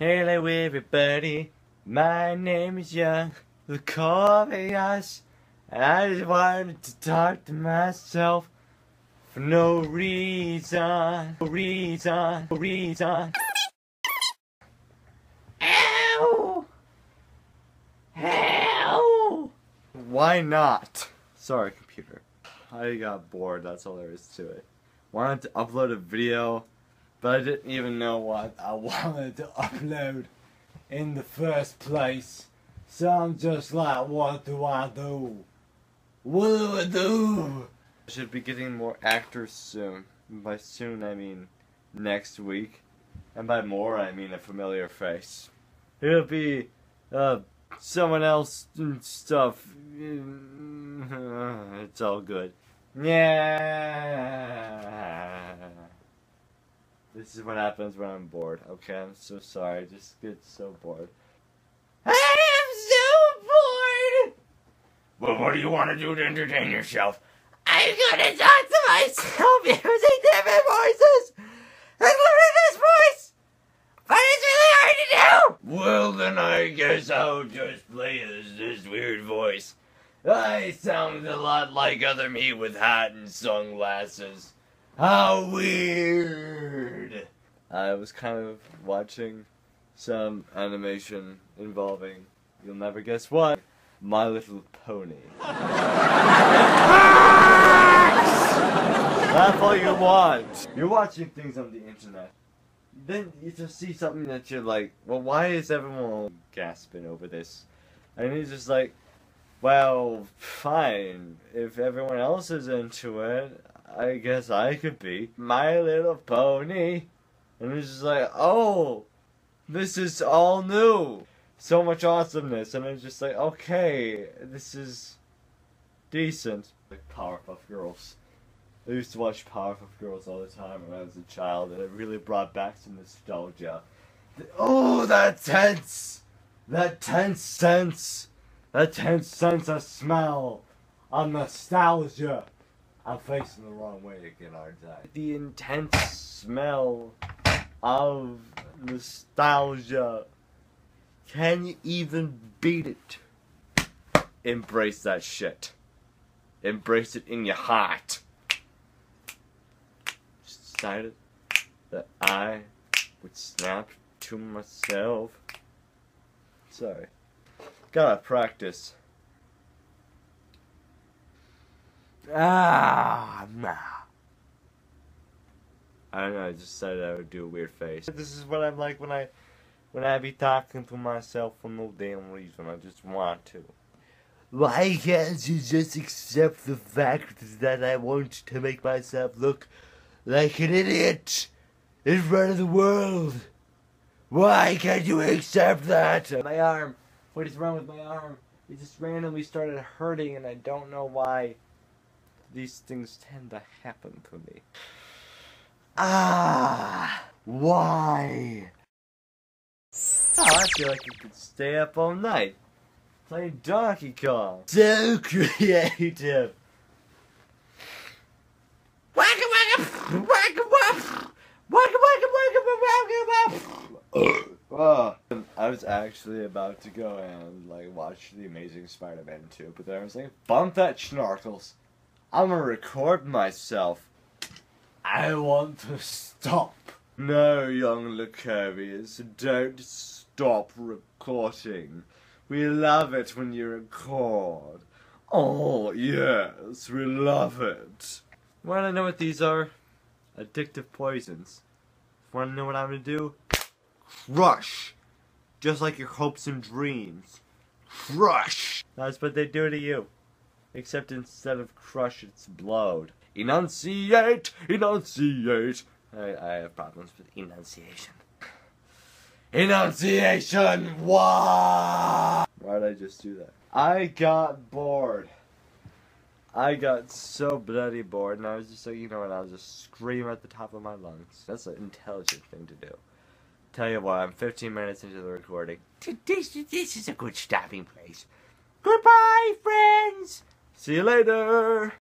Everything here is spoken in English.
Hello everybody, my name is Young, Leuchovius, and I just wanted to talk to myself for no reason, no reason, no reason. Ow! Ow! Why not? Sorry, computer. I got bored, that's all there is to it. Wanted to upload a video, but I didn't even know what I wanted to upload in the first place. So I'm just like, what do I do? What do I do? I should be getting more actors soon. By soon, I mean next week. And by more, I mean a familiar face. It'll be, uh, someone else and stuff. It's all good. Yeah. This is what happens when I'm bored. Okay, I'm so sorry. I just get so bored. I am so bored. Well, what do you want to do to entertain yourself? I'm gonna talk to myself using different voices, including this voice. But it's really hard to do. Well, then I guess I'll just play this, this weird voice. I sound a lot like other me with hat and sunglasses. How weird! I was kind of watching some animation involving, you'll never guess what, My Little Pony. Laugh all you want. You're watching things on the internet. Then you just see something that you're like, well, why is everyone gasping over this? And he's just like, well, fine. If everyone else is into it, I guess I could be. My Little Pony. And it's just like, oh, this is all new. So much awesomeness. And it's just like, okay, this is decent. Like Powerpuff Girls. I used to watch Powerpuff Girls all the time when I was a child, and it really brought back some nostalgia. Oh, that tense! That tense sense! That tense sense of smell! Of nostalgia! I'm facing the wrong way again, aren't I? The intense smell of nostalgia. Can you even beat it? Embrace that shit. Embrace it in your heart. Decided that I would snap to myself. Sorry. Gotta practice. Ah, nah. I don't know, I just decided I would do a weird face. This is what I'm like when I when I be talking to myself for no damn reason. I just want to. Why can't you just accept the fact that I want to make myself look like an idiot in front of the world? Why can't you accept that? My arm. What is wrong with my arm? It just randomly started hurting and I don't know why these things tend to happen to me. Ah, why? Oh, I feel like you could stay up all night playing Donkey Kong. So creative. Waka waka, waka waka, waka waka waka waka waka. Oh, I was actually about to go and like watch the Amazing Spider-Man 2, but then I was like, bump that schnorkels. I'm gonna record myself. I want to stop. No, young Leuchovius, don't stop recording. We love it when you record. Oh, yes, we love it. Wanna know what these are? Addictive poisons. Wanna know what I'm gonna do? Crush! Just like your hopes and dreams. Crush! That's what they do to you. Except instead of crush, it's blowed. Enunciate! Enunciate! I, I have problems with enunciation. Enunciation! Why? Why did I just do that? I got bored. I got so bloody bored, and I was just like, you know what, I'll just scream at the top of my lungs. That's an intelligent thing to do. Tell you what, I'm 15 minutes into the recording. This, this is a good stopping place. Goodbye, friends! See you later!